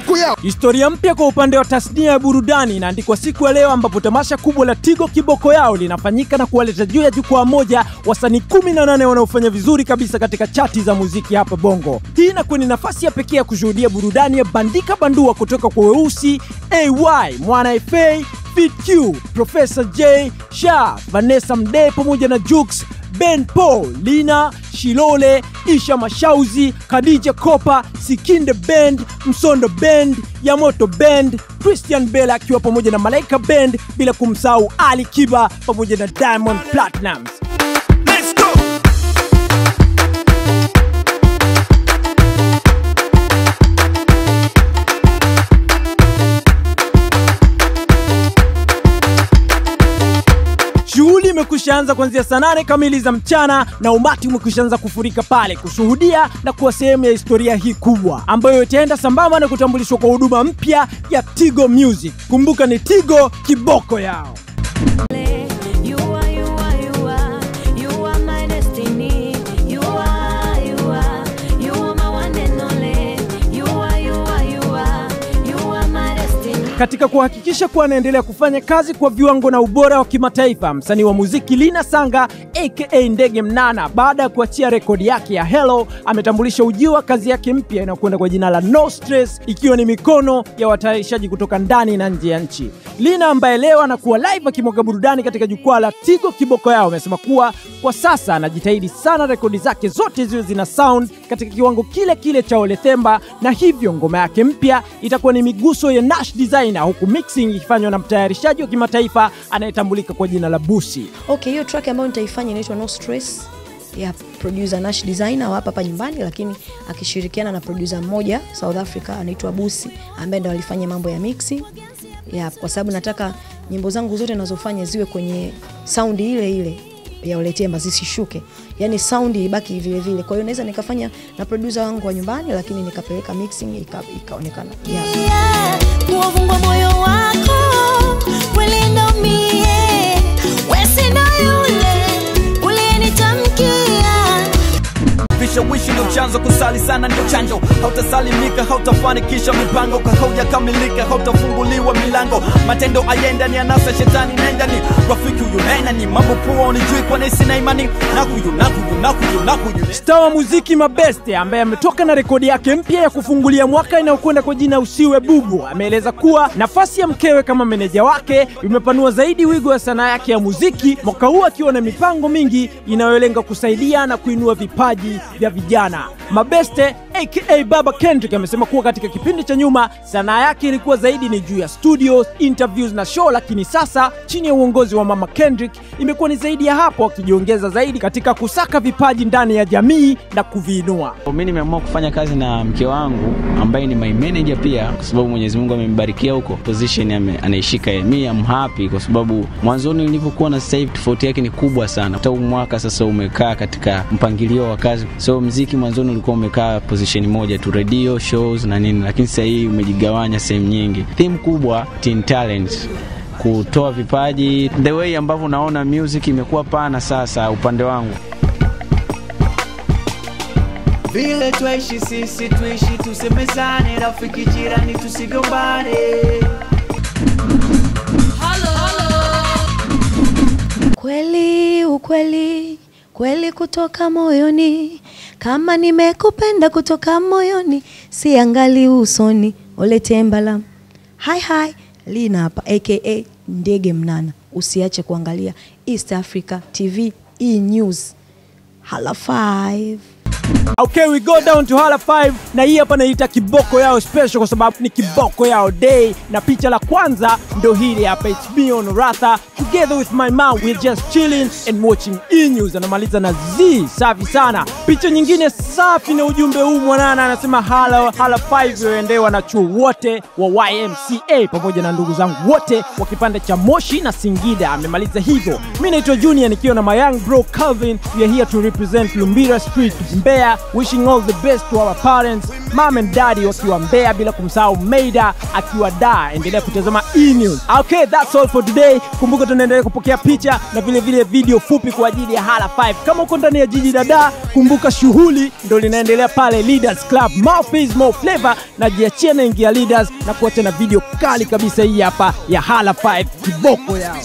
kiboko yao. Historia mpya kwa upande wa tasnia ya burudani inaandikwa siku ya leo ambapo tamasha kubwa la Tigo Kiboko Yao linafanyika na kuwaleta juu ya jukwaa moja wasanii 18 wanaofanya vizuri kabisa katika chati za muziki hapa Bongo. Hii inakuwa ni nafasi ya pekee ya kushuhudia burudani ya bandika bandua kutoka kwa weusi AY, Mwana FA, Fit Q, Professor J, Sha, Vanessa Mdee pamoja na Jux Ben Paul, Lina Shilole, Isha Mashauzi, Khadija Kopa, Sikinde Band, Msondo Band, Yamoto Band, Christian Bella akiwa pamoja na Malaika Band, bila kumsahau Ali Kiba pamoja na Diamond Platnumz. Imekwisha kuanzia saa nane kamili za mchana na umati umekwishaanza kufurika pale kushuhudia na kuwa sehemu ya historia hii kubwa ambayo itaenda sambamba na kutambulishwa kwa huduma mpya ya Tigo Music. Kumbuka ni Tigo kiboko yao. Katika kuhakikisha kuwa anaendelea kufanya kazi kwa viwango na ubora wa kimataifa, msanii wa muziki Lina Sanga aka Ndege Mnana, baada ya kuachia rekodi yake ya Hello, ametambulisha ujio wa kazi yake mpya inayokwenda kwa jina la No Stress, ikiwa ni mikono ya watayarishaji kutoka ndani na nje ya nchi. Lina ambaye leo anakuwa live akimwaga burudani katika jukwaa la Tigo Kiboko Yao amesema kuwa kwa sasa anajitahidi sana rekodi zake zote ziwe zina sound katika kiwango kile kile cha Olethemba, na hivyo ngoma yake mpya itakuwa ni miguso ya Nash Designer, huku mixing ikifanywa na mtayarishaji wa kimataifa anayetambulika kwa jina la Busi. Okay, hiyo track ambayo nitaifanya inaitwa No Stress ya producer Nash Designer wa hapa hapa nyumbani, lakini akishirikiana na producer mmoja South Africa anaitwa Busi ambaye ndo alifanya mambo ya mixing ya, kwa sababu nataka nyimbo zangu zote nazofanya ziwe kwenye saundi ile ile ya Ole Temba zisishuke, yani saundi ibaki vile vile. Kwa hiyo naweza nikafanya na producer wangu wa nyumbani, lakini nikapeleka mixing ika- ikaonekana yeah. Yeah, vishawishi ndio chanzo kusali sana ndio chanjo. Hautasalimika hautafanikisha mipango kahaujakamilika hautafunguliwa milango. Matendo ayendani, anasa shetani nenda ni rafiki huyu mambo poa unijui kwa nesi na imani nakuyu nakuyu nakuyu nakuyu Star wa muziki Mabeste ambaye ametoka na rekodi yake mpya ya kufungulia mwaka inayokwenda kwa jina Usiwe Bubu ameeleza kuwa nafasi ya mkewe kama meneja wake imepanua zaidi wigo ya sanaa yake ya muziki, mwaka huu akiwa na mipango mingi inayolenga kusaidia na kuinua vipaji vya vijana. Mabeste aka Baba Kendrick amesema kuwa katika kipindi cha nyuma sanaa yake ilikuwa zaidi ni juu ya studios, interviews na show, lakini sasa chini ya uongozi wa Mama Kendrick imekuwa ni zaidi ya hapo, akijiongeza zaidi katika kusaka vipaji ndani ya jamii na kuviinua. Mimi nimeamua kufanya kazi na mke wangu ambaye ni my manager pia, kwa sababu Mwenyezi Mungu amembarikia huko position anaishika yeye. Mimi am happy kwa sababu mwanzoni nilivyokuwa na sasa hivi tofauti yake ni kubwa sana. Hata mwaka sasa umekaa katika mpangilio wa kazi, so mziki mwanzoni ulikuwa umekaa position moja tu, radio shows na nini, lakini sasa hii umejigawanya sehemu nyingi. Theme kubwa teen talent kutoa vipaji, the way ambavyo naona music imekuwa pana sasa upande wangu. Vile twaishi sisi tuishi tusemezane rafiki jirani tusigombane. Kweli, ukweli, kweli kutoka moyoni, kama nimekupenda kutoka moyoni, siangali usoni. Ole Tembala, hi hi, Lina hapa aka Ndege Mnana. Usiache kuangalia East Africa TV E News. Hala 5. Okay, we go down to Hala 5 na hii hapa naita kiboko yao special kwa sababu ni kiboko yao day, na picha la kwanza ndo hili hapa, it's me on Ratha together with my mom, we're just chilling and watching E News. Anamaliza na Z, safi sana. Picha nyingine safi na ujumbe huu mwanana, anasema hala hala 5 waendee wanachuo wote wa YMCA pamoja na ndugu zangu wote wa kipande cha Moshi na Singida. Amemaliza hivyo. Mimi naitwa Junior nikiwa na my young bro Calvin. We are here to represent Lumbira Street, Mbeya, wishing all the best to our parents, Mom and Daddy wakiwa Mbeya, bila kumsahau Maida akiwa da. Endelea kutazama E News. Okay, that's all for today. Kumbuka tunaendelea kupokea picha na vile vile video fupi kwa ajili ya Hala 5. Kama uko ndani ya jiji la Dar, kumbuka shughuli ndo linaendelea pale Leaders Club, More fees, more Flavor na jiachia na ingia Leaders na kuacha na video kali kabisa hii hapa ya Hala 5 kiboko yao.